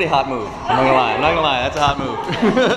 pretty hot move. I'm not gonna lie. I'm not gonna lie. That's a hot move.